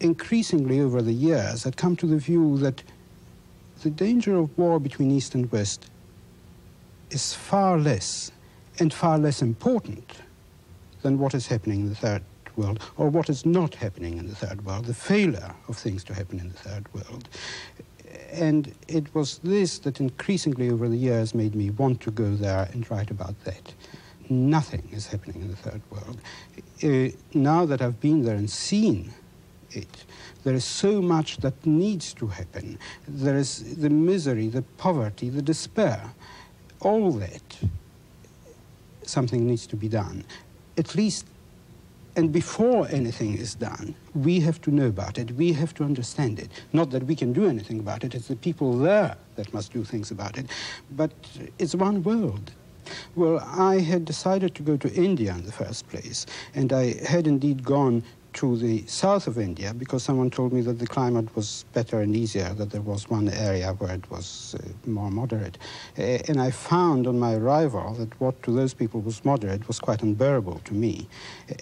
increasingly over the years had come to the view that the danger of war between East and West is far less and far less important than what is happening in the third world or what is not happening in the third world, the failure of things to happen in the third world. And it was this that increasingly over the years made me want to go there and write about that. Nothing is happening in the third world. Uh, now that I've been there and seen it, there is so much that needs to happen. There is the misery, the poverty, the despair, all that. Something needs to be done. At least and before anything is done, we have to know about it. We have to understand it. Not that we can do anything about it. It's the people there that must do things about it. But it's one world. Well, I had decided to go to India in the first place, and I had indeed gone to the south of India because someone told me that the climate was better and easier, that there was one area where it was uh, more moderate. Uh, and I found on my arrival that what to those people was moderate was quite unbearable to me.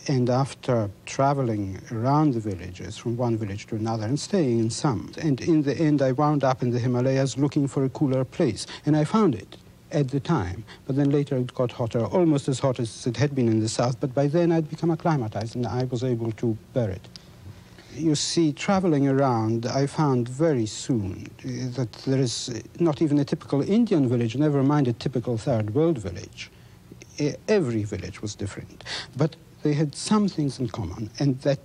And after traveling around the villages, from one village to another, and staying in some, and in the end I wound up in the Himalayas looking for a cooler place, and I found it at the time. But then later it got hotter, almost as hot as it had been in the south. But by then I'd become acclimatized and I was able to bear it. You see, traveling around, I found very soon that there is not even a typical Indian village, never mind a typical third world village. Every village was different. But they had some things in common, and that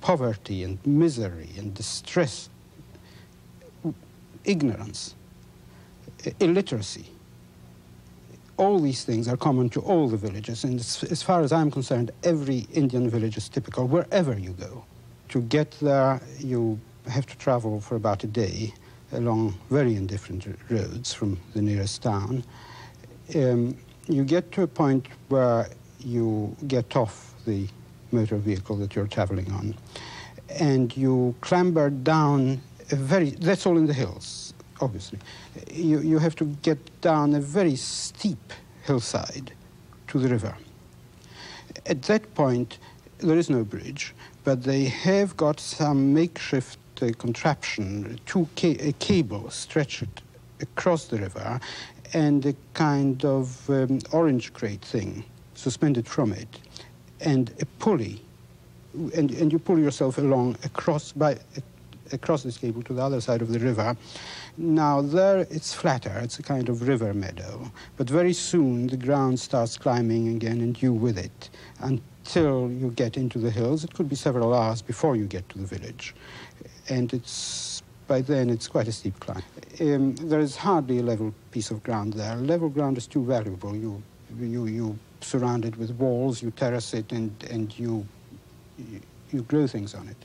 poverty and misery and distress, ignorance, illiteracy, all these things are common to all the villages. And as far as I'm concerned, every Indian village is typical wherever you go. To get there, you have to travel for about a day along very indifferent roads from the nearest town. Um, you get to a point where you get off the motor vehicle that you're traveling on and you clamber down a very, that's all in the hills, obviously. You, you have to get down a very steep hillside to the river. At that point, there is no bridge, but they have got some makeshift uh, contraption, two ca a cable stretched across the river, and a kind of um, orange crate thing suspended from it, and a pulley, and, and you pull yourself along across by across this cable to the other side of the river. Now there it's flatter, it's a kind of river meadow, but very soon the ground starts climbing again and you with it until you get into the hills. It could be several hours before you get to the village. And it's by then it's quite a steep climb. Um, there is hardly a level piece of ground there. Level ground is too valuable. You, you, you surround it with walls, you terrace it, and, and you, you grow things on it.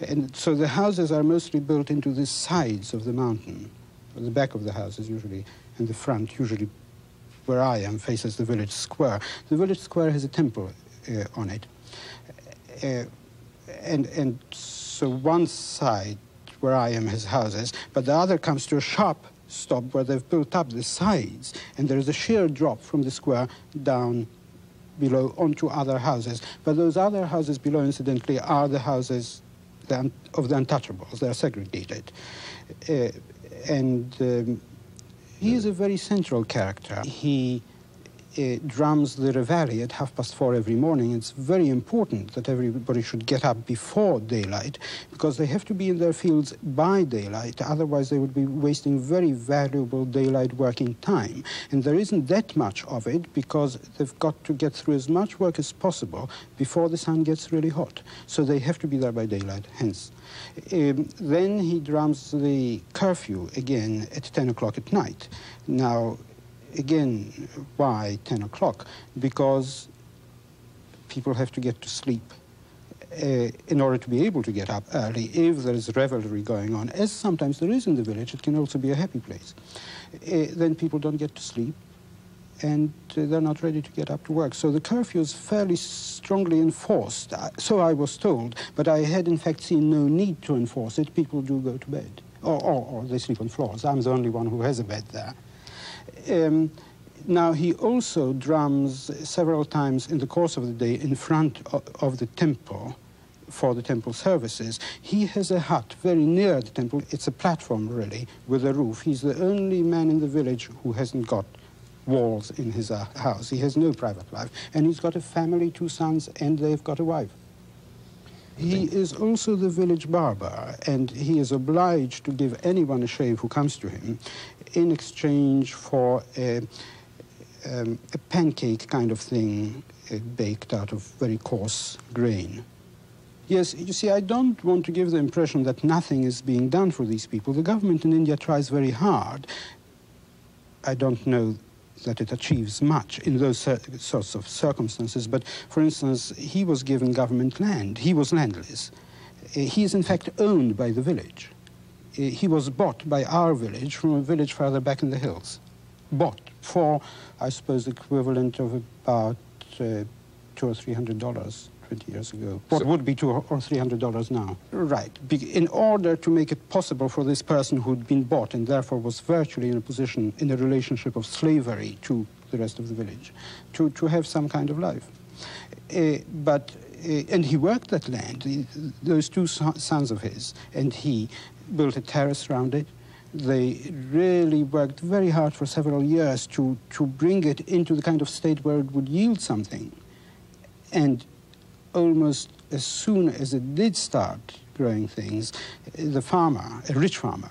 And so the houses are mostly built into the sides of the mountain. The back of the house is usually, and the front, usually where I am, faces the village square. The village square has a temple uh, on it. Uh, and, and so one side where I am has houses, but the other comes to a sharp stop where they've built up the sides, and there is a sheer drop from the square down below onto other houses. But those other houses below, incidentally, are the houses the, of the untouchables. They are segregated. Uh, and um, he is a very central character. He drums the reveille at half past four every morning. It's very important that everybody should get up before daylight because they have to be in their fields by daylight. Otherwise, they would be wasting very valuable daylight working time. And there isn't that much of it because they've got to get through as much work as possible before the sun gets really hot. So they have to be there by daylight, hence. Um, then he drums the curfew again at 10 o'clock at night. Now, again, why 10 o'clock? Because people have to get to sleep uh, in order to be able to get up early if there is revelry going on, as sometimes there is in the village. It can also be a happy place. Uh, then people don't get to sleep and uh, they're not ready to get up to work. So the curfew is fairly strongly enforced. So I was told, but I had in fact seen no need to enforce it. People do go to bed, or, or, or they sleep on floors. I'm the only one who has a bed there. Um, now, he also drums several times in the course of the day in front of, of the temple for the temple services. He has a hut very near the temple. It's a platform, really, with a roof. He's the only man in the village who hasn't got walls in his uh, house. He has no private life. And he's got a family, two sons, and they've got a wife. He is also the village barber, and he is obliged to give anyone a shave who comes to him in exchange for a, um, a pancake kind of thing uh, baked out of very coarse grain. Yes, you see, I don't want to give the impression that nothing is being done for these people. The government in India tries very hard. I don't know that it achieves much in those sorts of circumstances. But for instance, he was given government land. He was landless. Uh, he is in fact owned by the village. He was bought by our village from a village further back in the hills. Bought for, I suppose, the equivalent of about uh, two or three hundred dollars. 20 years ago. What so, would be two or three hundred dollars now? Right. In order to make it possible for this person who'd been bought and therefore was virtually in a position, in a relationship of slavery to the rest of the village, to, to have some kind of life. Uh, but, uh, and he worked that land, those two sons of his, and he built a terrace around it, they really worked very hard for several years to, to bring it into the kind of state where it would yield something. And almost as soon as it did start growing things, the farmer, a rich farmer,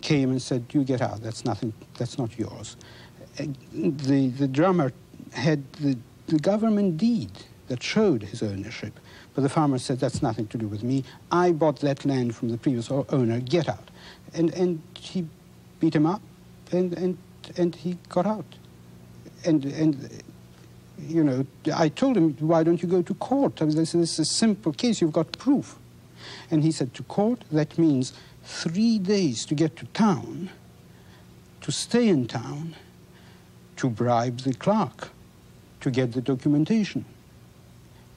came and said, you get out, that's nothing, that's not yours. The, the drummer had the, the government deed that showed his ownership, but the farmer said, that's nothing to do with me. I bought that land from the previous owner, get out. And, and he beat him up, and, and, and he got out. And, and you know, I told him, why don't you go to court? I mean, this, this is a simple case, you've got proof. And he said, to court, that means three days to get to town, to stay in town, to bribe the clerk, to get the documentation.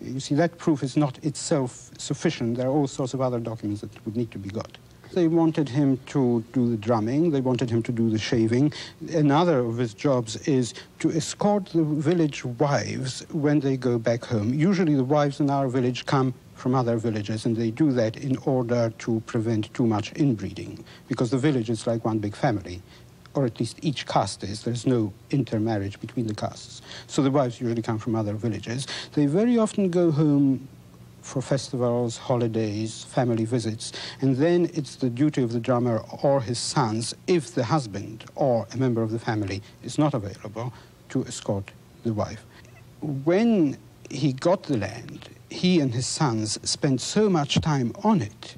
You see, that proof is not itself sufficient. There are all sorts of other documents that would need to be got. They wanted him to do the drumming, they wanted him to do the shaving. Another of his jobs is to escort the village wives when they go back home. Usually the wives in our village come from other villages, and they do that in order to prevent too much inbreeding, because the village is like one big family, or at least each caste is. There's no intermarriage between the castes. So the wives usually come from other villages. They very often go home for festivals, holidays, family visits. And then it's the duty of the drummer or his sons, if the husband or a member of the family is not available, to escort the wife. When he got the land, he and his sons spent so much time on it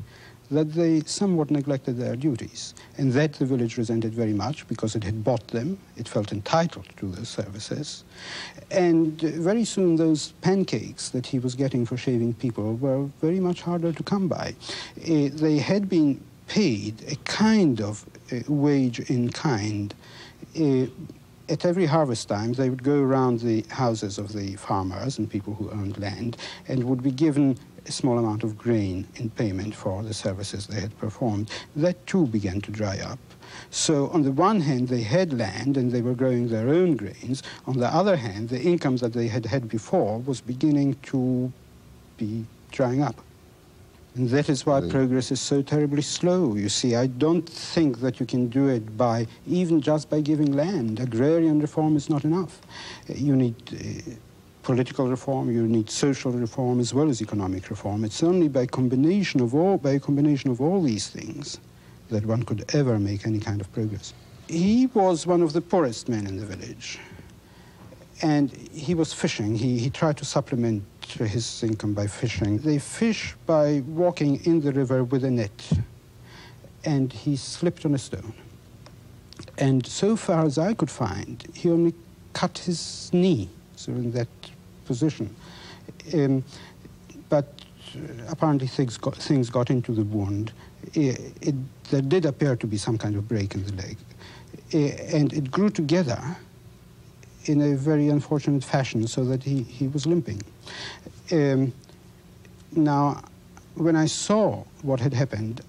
that they somewhat neglected their duties. And that the village resented very much because it had bought them, it felt entitled to those services. And very soon those pancakes that he was getting for shaving people were very much harder to come by. Uh, they had been paid a kind of uh, wage in kind. Uh, at every harvest time, they would go around the houses of the farmers and people who owned land and would be given a small amount of grain in payment for the services they had performed. That too began to dry up. So on the one hand, they had land and they were growing their own grains. On the other hand, the income that they had had before was beginning to be drying up. And that is why progress is so terribly slow. You see, I don't think that you can do it by, even just by giving land. Agrarian reform is not enough. You need uh, political reform, you need social reform as well as economic reform. It's only by combination of all, by a combination of all these things that one could ever make any kind of progress. He was one of the poorest men in the village, and he was fishing. He, he tried to supplement his income by fishing. They fish by walking in the river with a net, and he slipped on a stone. And so far as I could find, he only cut his knee, so that position. Um, but uh, apparently things got, things got into the wound. It, it, there did appear to be some kind of break in the leg. And it grew together in a very unfortunate fashion so that he, he was limping. Um, now, when I saw what had happened,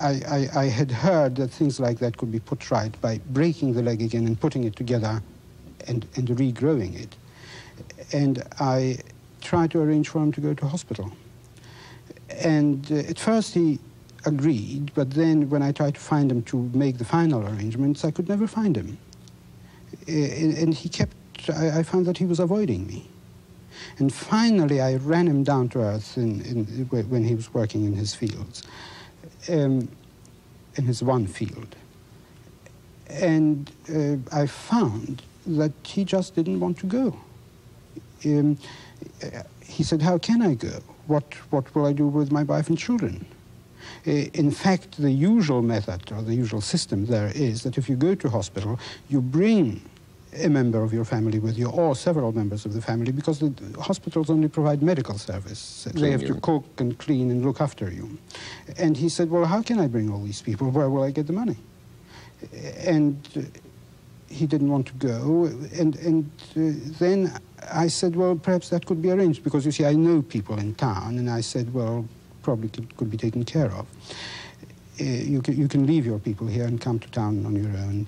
I, I, I, had heard that things like that could be put right by breaking the leg again and putting it together and, and regrowing it and I tried to arrange for him to go to hospital. And uh, at first he agreed, but then when I tried to find him to make the final arrangements, I could never find him. Uh, and he kept, I, I, found that he was avoiding me. And finally, I ran him down to earth in, in, when he was working in his fields, um, in his one field. And uh, I found that he just didn't want to go. Um, he said, How can I go? What, what will I do with my wife and children? Uh, in fact, the usual method or the usual system there is that if you go to hospital, you bring a member of your family with you or several members of the family because the hospitals only provide medical service. They have to cook and clean and look after you. And he said, well, how can I bring all these people? Where will I get the money? And he didn't want to go. And, and uh, then I said, well, perhaps that could be arranged because, you see, I know people in town. And I said, well, probably could, could be taken care of. Uh, you, can, you can leave your people here and come to town on your own.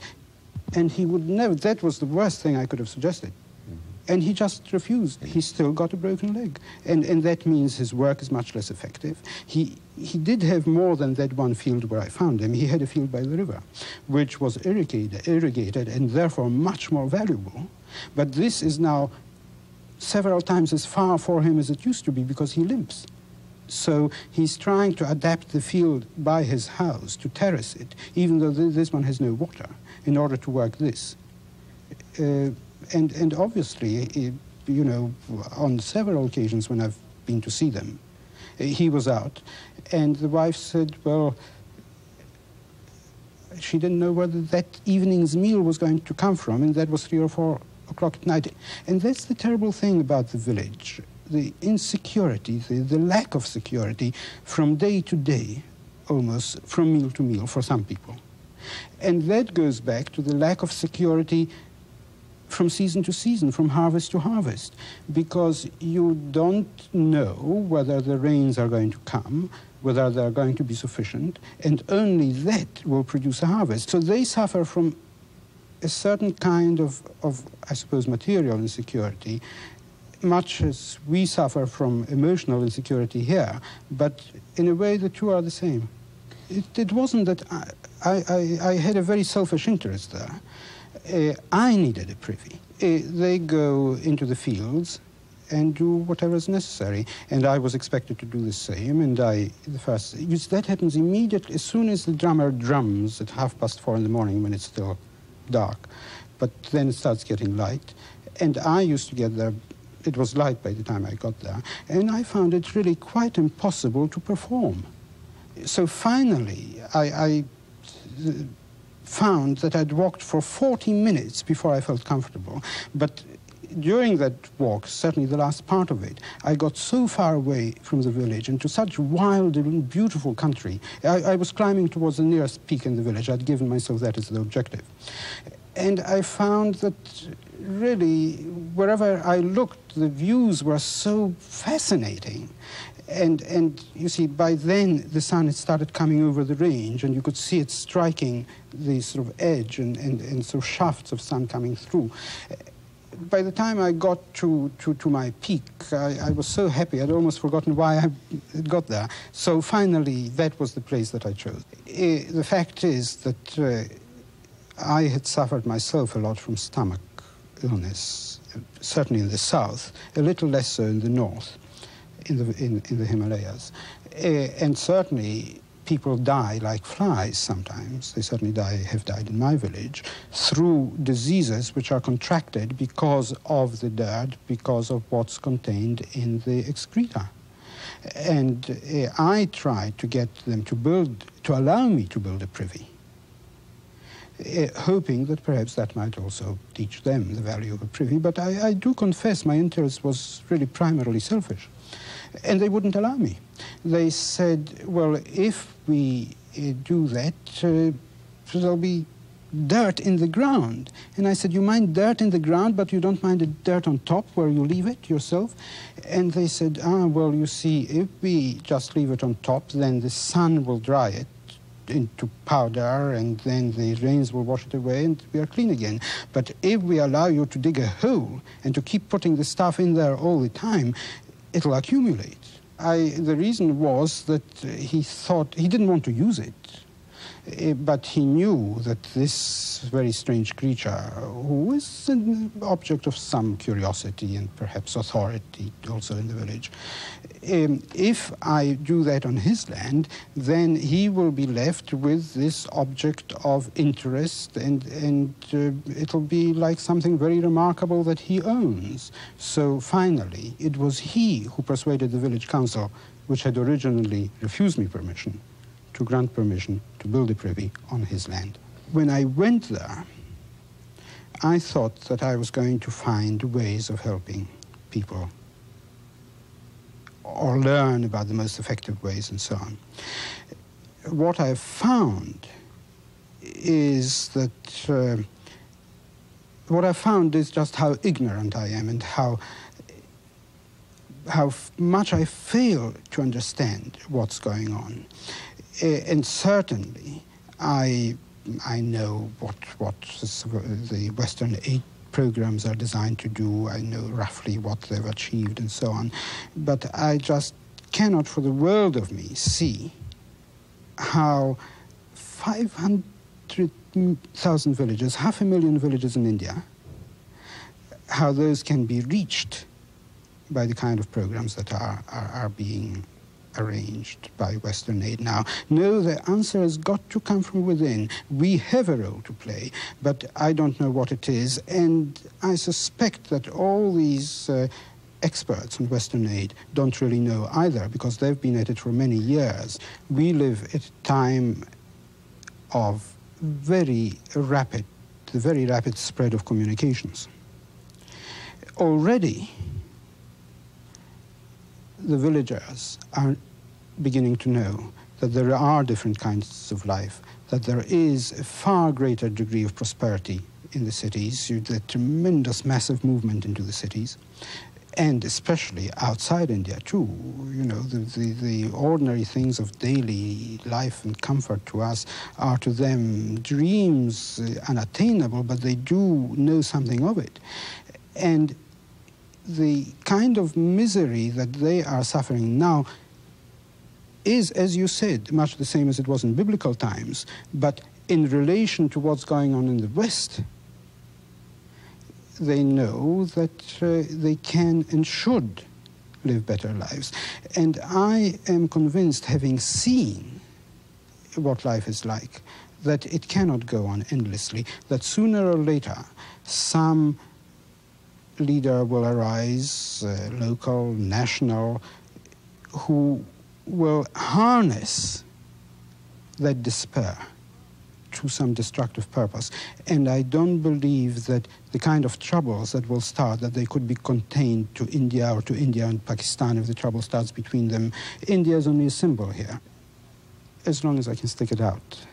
And he would never, that was the worst thing I could have suggested. Mm-hmm. And he just refused. He still got a broken leg. And, and that means his work is much less effective. He, he did have more than that one field where I found him. He had a field by the river, which was irrigated, irrigated and therefore much more valuable. But this is now several times as far for him as it used to be because he limps. So he's trying to adapt the field by his house to terrace it, even though th this one has no water, in order to work this. Uh, and, and obviously, uh, you know, on several occasions when I've been to see them, he was out, and the wife said, well, she didn't know whether that evening's meal was going to come from, and that was three or four o'clock at night. And that's the terrible thing about the village the insecurity, the, the lack of security from day to day, almost from meal to meal for some people. And that goes back to the lack of security from season to season, from harvest to harvest, because you don't know whether the rains are going to come, whether they're going to be sufficient, and only that will produce a harvest. So they suffer from a certain kind of, of I suppose, material insecurity much as we suffer from emotional insecurity here, but in a way the two are the same. It, it wasn't that I, I, I, had a very selfish interest there. Uh, I needed a privy. Uh, they go into the fields and do whatever is necessary. And I was expected to do the same, and I, the first, that happens immediately, as soon as the drummer drums at half past four in the morning when it's still dark. But then it starts getting light. And I used to get there it was light by the time I got there, and I found it really quite impossible to perform. So finally, I, I uh, found that I'd walked for 40 minutes before I felt comfortable, but during that walk, certainly the last part of it, I got so far away from the village into such wild and beautiful country. I, I, was climbing towards the nearest peak in the village. I'd given myself that as the objective. And I found that really, wherever I looked, the views were so fascinating. And, and you see, by then the sun had started coming over the range, and you could see it striking the sort of edge and, and, and sort of shafts of sun coming through. By the time I got to, to, to my peak, I, I was so happy, I'd almost forgotten why I got there. So finally, that was the place that I chose. The fact is that uh, I had suffered myself a lot from stomach illness, certainly in the south, a little less so in the north, in the, in, in the Himalayas. Uh, and certainly people die like flies sometimes. They certainly die, have died in my village, through diseases which are contracted because of the dirt, because of what's contained in the excreta. And uh, I tried to get them to build, to allow me to build a privy uh, hoping that perhaps that might also teach them the value of a privy. But I, I do confess my interest was really primarily selfish. And they wouldn't allow me. They said, well, if we uh, do that, uh, there'll be dirt in the ground. And I said, you mind dirt in the ground, but you don't mind the dirt on top where you leave it yourself? And they said, ah, well, you see, if we just leave it on top, then the sun will dry it into powder and then the rains will wash it away and we are clean again. But if we allow you to dig a hole and to keep putting the stuff in there all the time, it'll accumulate. I, the reason was that uh, he thought he didn't want to use it. Eh, but he knew that this very strange creature, who is an object of some curiosity and perhaps authority also in the village, um, if I do that on his land, then he will be left with this object of interest, and, and uh, it'll be like something very remarkable that he owns. So finally, it was he who persuaded the village council, which had originally refused me permission, to grant permission to build a privy on his land. When I went there, I thought that I was going to find ways of helping people or learn about the most effective ways and so on. What I've found is that uh, what I found is just how ignorant I am and how how much I fail to understand what's going on. Eh, and certainly, I, I know what, what the Western aid programs are designed to do. I know roughly what they've achieved and so on. But I just cannot for the world of me see how 500,000 villages, half a million villages in India, how those can be reached by the kind of programs that are, are, are being arranged by Western aid now. No, the answer has got to come from within. We have a role to play, but I don't know what it is. And I suspect that all these uh, experts on Western aid don't really know either because they've been at it for many years. We live at a time of very rapid, the very rapid spread of communications. Already, the villagers are beginning to know that there are different kinds of life, that there is a far greater degree of prosperity in the cities, the tremendous massive movement into the cities, and especially outside India too. You know, the, the, the, ordinary things of daily life and comfort to us are to them dreams uh, unattainable, but they do know something of it. And the kind of misery that they are suffering now is, as you said, much the same as it was in biblical times, but in relation to what's going on in the West, they know that uh, they can and should live better lives. And I am convinced, having seen what life is like, that it cannot go on endlessly, that sooner or later some leader will arise, uh, local, national, who will harness that despair to some destructive purpose. And I don't believe that the kind of troubles that will start, that they could be contained to India or to India and Pakistan if the trouble starts between them. India is only a symbol here, as long as I can stick it out.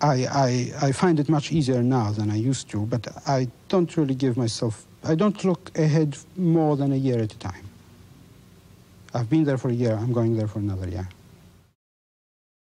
I, I, I find it much easier now than I used to, but I don't really give myself I don't look ahead more than a year at a time. I've been there for a year, I'm going there for another year.